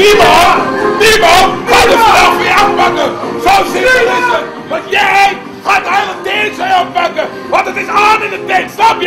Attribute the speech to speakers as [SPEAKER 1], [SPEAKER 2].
[SPEAKER 1] Niemand, niemand kan de vraag weer afpakken. Zo simpel is het. Want jij gaat eigenlijk deze aanpakken. Want het is aan in de tent, snap